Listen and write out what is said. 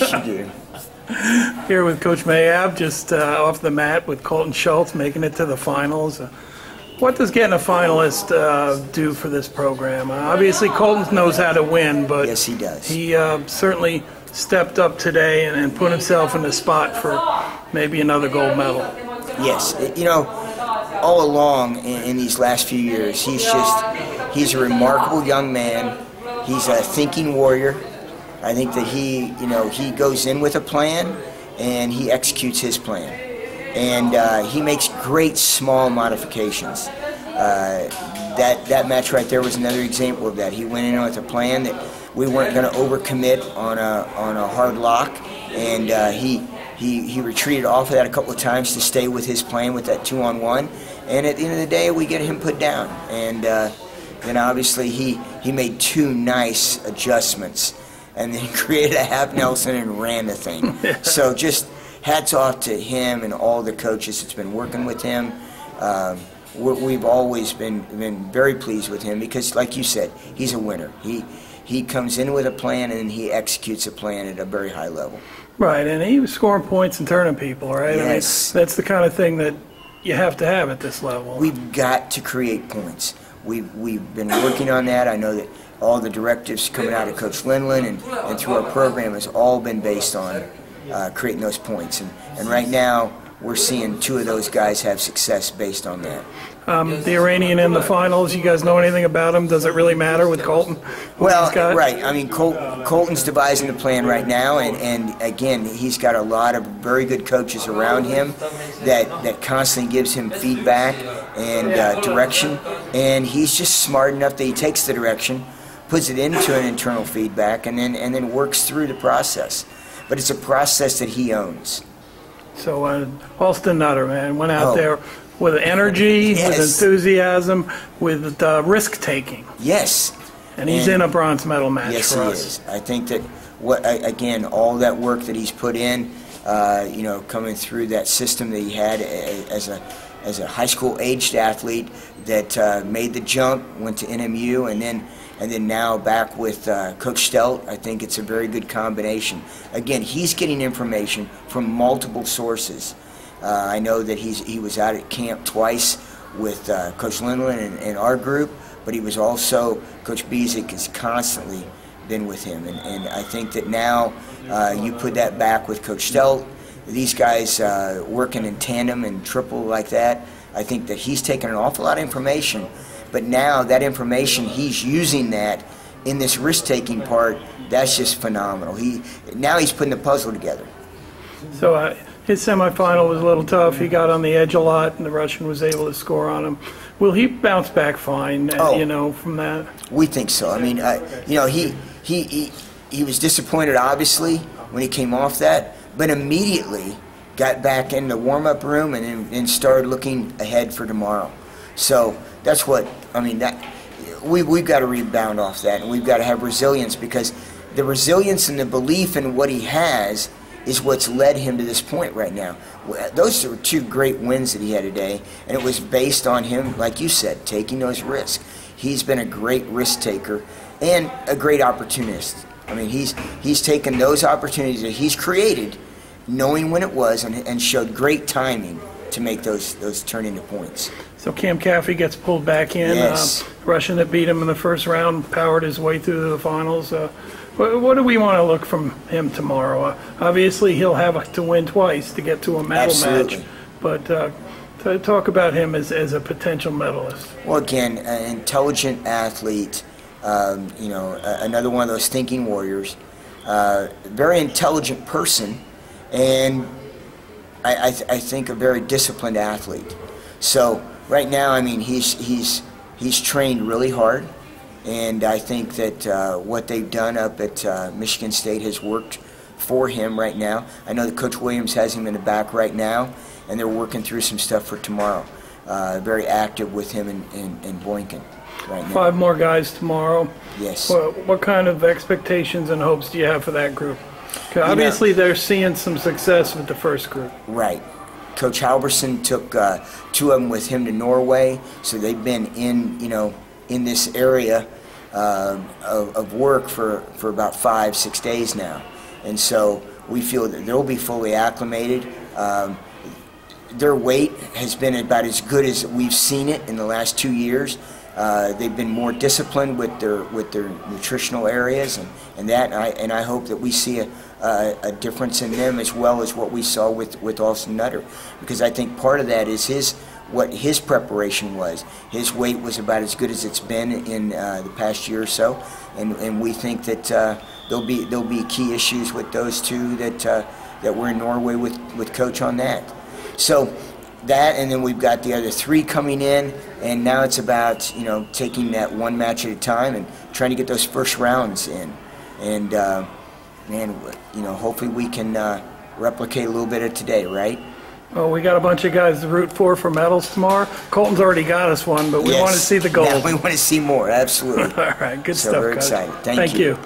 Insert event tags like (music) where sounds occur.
Yes, you do. (laughs) Here with Coach Mayabb, just uh, off the mat with Cohlton Schultz making it to the finals. Uh, what does getting a finalist uh, do for this program? Uh, obviously, Cohlton knows how to win, but Yes, he does. he uh, certainly stepped up today and, and put himself in the spot for maybe another gold medal. Yes, you know, all along in, in these last few years, he's just he's a remarkable young man. He's a thinking warrior. I think that he, you know, he goes in with a plan and he executes his plan, and uh, he makes great small modifications. Uh, that that match right there was another example of that. He went in with a plan that we weren't going to overcommit on a on a hard lock, and uh, he he he retreated off of that a couple of times to stay with his plan with that two on one. And at the end of the day, we get him put down, and uh, then obviously he he made two nice adjustments, and then (laughs) created a half Nelson and ran the thing. (laughs) so just hats off to him and all the coaches that's been working with him. Um, we've always been been very pleased with him because, like you said, he's a winner. He he comes in with a plan and he executes a plan at a very high level. Right, and he was scoring points and turning people, right? Yes. I mean, that's the kind of thing that you have to have at this level. We've got to create points. We've, we've been working on that. I know that all the directives coming out of Coach Lindland and, and through our program has all been based on uh, creating those points. And, and right now, we're seeing two of those guys have success based on that. Um, the Iranian in the finals, you guys know anything about him? Does it really matter with Cohlton? Well, right. I mean, Col- Cohlton's devising the plan right now, and, and again, he's got a lot of very good coaches around him that, that constantly gives him feedback and uh, direction. And he's just smart enough that he takes the direction, puts it into an internal feedback, and then and then works through the process. But it's a process that he owns. So uh, Alston Nutter, man, went out Oh. there with energy, with enthusiasm, with uh, risk taking, Yes. and he's And- in a bronze medal match Yes, for he us. is. I think that what I- again, all that work that he's put in, uh, you know, coming through that system that he had a- as a as a high school aged athlete that uh, made the jump, went to NMU, and then and then now back with uh, Coach Stelt. I think it's a very good combination. Again, he's getting information from multiple sources. Uh, I know that he's he was out at camp twice with uh, Coach Lindland and, and our group, but he was also Coach Bezick is constantly been with him, and, and I think that now uh, you put that back with Coach Stelt, these guys uh, working in tandem and triple like that. I think that he's taken an awful lot of information, but now that information he's using that in this risk-taking part. That's just phenomenal. He now he's putting the puzzle together. So uh, his semifinal was a little tough. He got on the edge a lot, and the Russian was able to score on him. Will he bounce back fine? uh, Oh. You know, from that. We think so. I mean, I, you know, he, he he he was disappointed obviously when he came off that, but immediately got back in the warm-up room and, and started looking ahead for tomorrow. So that's what I mean. That we we've got to rebound off that, and we've got to have resilience because the resilience and the belief in what he has is what's led him to this point right now. Those were two great wins that he had today, and it was based on him, like you said, taking those risks. He's been a great risk taker and a great opportunist. I mean, he's he's taken those opportunities that he's created, knowing when it was, and, and showed great timing to make those those turn into points. So Cam Caffey gets pulled back in. Yes. Um, Russian that beat him in the first round powered his way through the finals. Uh, what, what do we want to look from him tomorrow? Uh, obviously, he'll have to win twice to get to a medal Absolutely. match. But uh, to talk about him as, as a potential medalist. Well, again, an intelligent athlete, um, you know, a- another one of those thinking warriors, uh, very intelligent person, and I, I, th- I think a very disciplined athlete. So right now, I mean, he's he's he's trained really hard, and I think that uh, what they've done up at uh, Michigan State has worked for him right now. I know that Coach Williams has him in the back right now, and they're working through some stuff for tomorrow. Uh, very active with him in, in, in Boynton right now. Five more guys tomorrow. Yes. What, what kind of expectations and hopes do you have for that group? Obviously, they're seeing some success with the first group. Right. Coach Halverson took uh, two of them with him to Norway, so they've been in, you know, in this area uh, of, of work for, for about five, six days now. and so we feel that they'll be fully acclimated. Um, their weight has been about as good as we've seen it in the last two years. Uh, they've been more disciplined with their with their nutritional areas and, and that and I, and I hope that we see a, a, a difference in them as well as what we saw with, with Austin Nutter because I think part of that is his what his preparation was. His weight was about as good as it's been in uh, the past year or so, and, and we think that uh, there'll be there'll be key issues with those two that uh, that we're in Norway with with coach on that. So that, and then we've got the other three coming in, and now it's about you know taking that one match at a time and trying to get those first rounds in, and uh, man, you know hopefully we can uh, replicate a little bit of today, right? Well, we got a bunch of guys to root for for medals tomorrow. Cohlton's already got us one, but we Yes. want to see the gold. (laughs) Yeah, we want to see more. Absolutely. (laughs) All right, good So stuff, very Coach. excited. Thank Thank you. you.